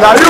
Dario!